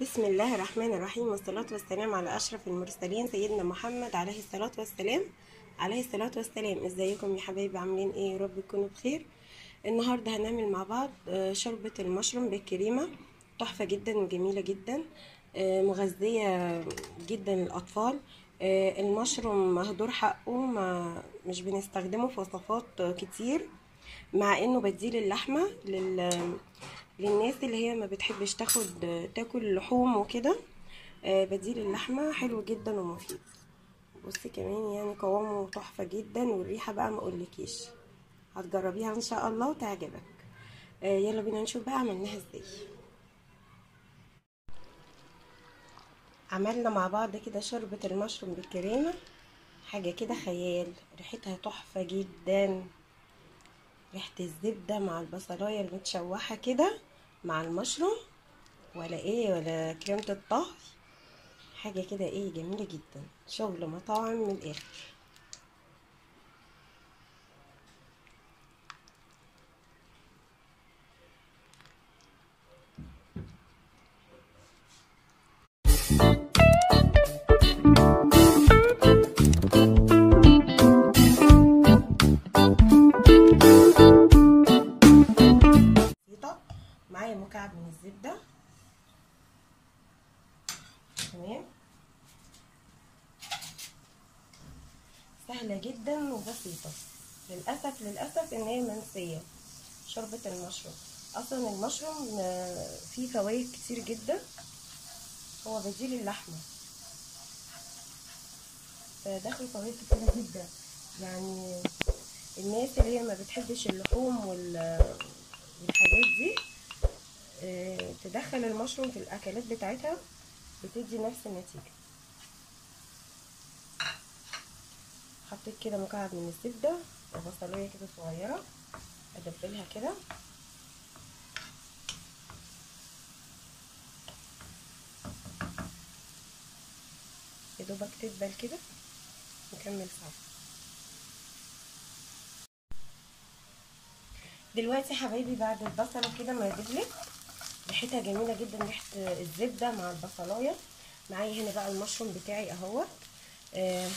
بسم الله الرحمن الرحيم والصلاة والسلام على أشرف المرسلين سيدنا محمد عليه الصلاة والسلام. عليه الصلاة والسلام. إزيكم يا حبايبي عاملين إيه؟ رب تكونوا بخير. النهاردة هنعمل مع بعض آه، شوربة المشروم بالكريمة. تحفة جدا وجميلة جدا آه، مغذية جدا للأطفال. آه، المشروم مهدور حقه ما مش بنستخدمه في وصفات كتير مع إنه بديل اللحمة لل للناس اللي هي ما بتحبش تاخد تاكل لحوم وكده آه، بديل اللحمة حلو جدا ومفيد. بصي كمان يعني قوامه تحفة جدا والريحة بقى ما أقولكيش. هتجربيها إن شاء الله وتعجبك. آه، يلا بينا نشوف بقى عملناها إزاي. عملنا مع بعض كده شوربة المشروم بالكريمة. حاجة كده خيال. ريحتها تحفة جدا. ريحة الزبدة مع البصلاية المتشوحة كده. مع المشروم ولا إيه ولا كريمة الطهي. حاجة كده إيه جميلة جدا. شغل مطاعم من الآخر. سهلة جدا وبسيطة. للأسف للأسف إن هي منسية شوربة المشروم. أصلا المشروم آه، فيه فوايد كتير جدا. هو بديل اللحمة. فداخل فوايد كتيرة جدا. يعني الناس اللي هي ما بتحبش اللحوم وال والحاجات دي آه، تدخل المشروم في الأكلات بتاعتها بتدي نفس النتيجة. حطيت كده مكعب من الزبدة وبصلية كده صغيرة أدبلها كده. يا دوبك تدبل كده نكمل سوا. دلوقتي حبايبي بعد البصلة كده ما دبلت ريحتها جميلة جدا ريحة الزبدة مع البصلاية. معايا هنا بقى المشروم بتاعي أهوت. آه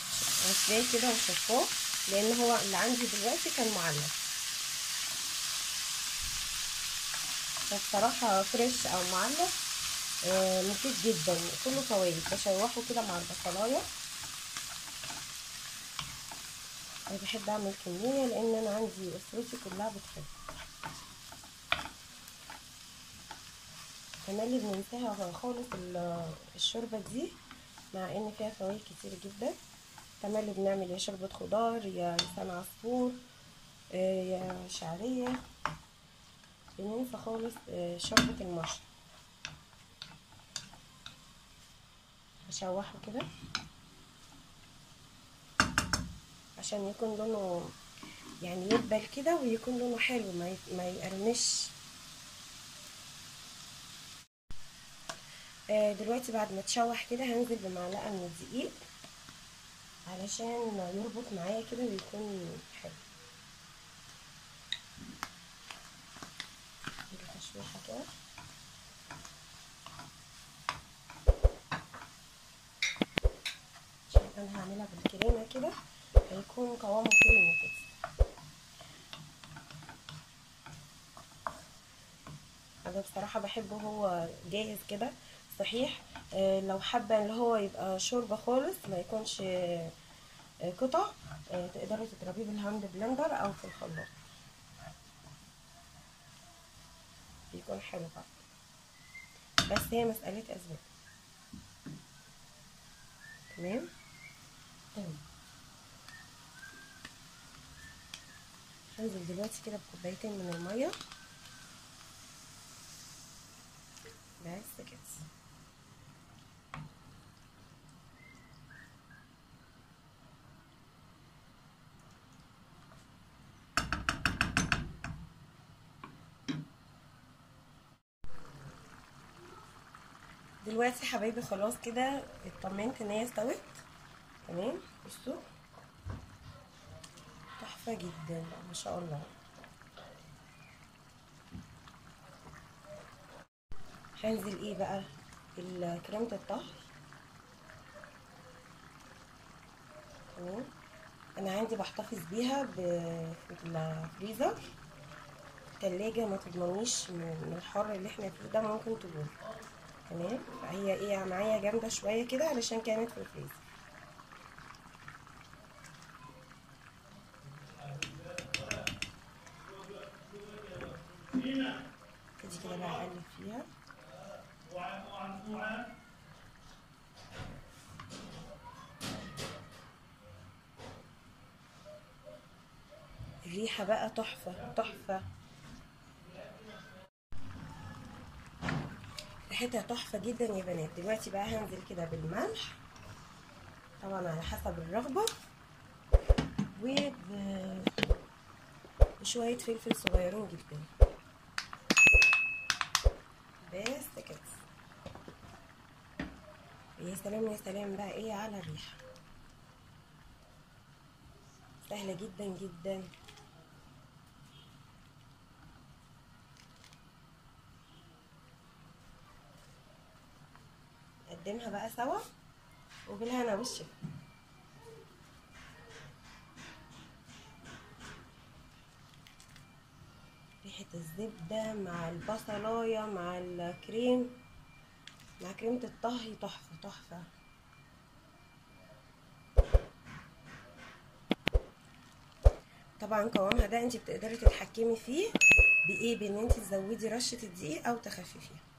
غسلاه كده وصفاه لأن هو اللي عندي دلوقتي كان معلب فبصراحة فريش أو معلب آه مفيد جدا كله فوائد. بشوحه كده مع البصلاية. أنا بحب أعمل كمية لأن أنا عندي أسرتي كلها بتحب. اللي بننساها خالص الشوربة دي مع إن فيها فوائد كتير جدا. كمان اللي بنعمل يا شوربة خضار يا لسان عصفور يا شعرية بننسى خالص شوربة المشروم هشوحه كده. عشان يكون لونه يعني يدبل كده ويكون لونه حلو ما ما يقرمش. آه دلوقتي بعد ما تشوح كده هنزل بمعلقة من الدقيق. علشان يربط معايا كده ويكون حلو. تشويحة كده. عشان أنا هعملها بالكريمة كده هيكون قوامه كريمي كده. أنا بصراحة بحبه هو جاهز كده. صحيح. آه لو حابة اللي هو يبقى شوربة خالص ما يكونش آه قطع آه تقدري تضربيه بال hand blender أو في الخلاط. بيكون حلو بقى. بس هي مسألة اذواق تمام؟ تمام هنزل دلوقتي كده بكوبايتين من المية. بس كده. دلوقتي حبايبي خلاص كده اطمنت ان هي استوت. تمام؟ بصوا تحفة جدا ما شاء الله. هنزل إيه بقى؟ كريمة الطهي تمام؟ أنا عندي بحتفظ بيها في الفريزر. التلاجة ما تضمنيش من الحر اللي إحنا فيه ده ممكن تبوظ تمام فهي إيه معايا جامدة شوية كده علشان كانت في الفريزر. ادي كده بقى أقلب فيها. الريحة بقى تحفة تحفة. ريحتها تحفة جدا يا بنات. دلوقتي بقى هنزل كده بالملح. طبعا على حسب الرغبة. وب وشوية فلفل صغيرين جدا. بس كده. يا سلام يا سلام بقى. إيه على الريحة؟ سهلة جدا جدا. نقدمها بقى سوا وبالهنا والشفا ريحة الزبدة مع البصلاية مع الكريم. مع كريمة الطهي تحفة تحفة. طبعا قوامها ده انت بتقدري تتحكمي فيه بإيه؟ بإن انت تزودي رشة الدقيق أو تخففيها.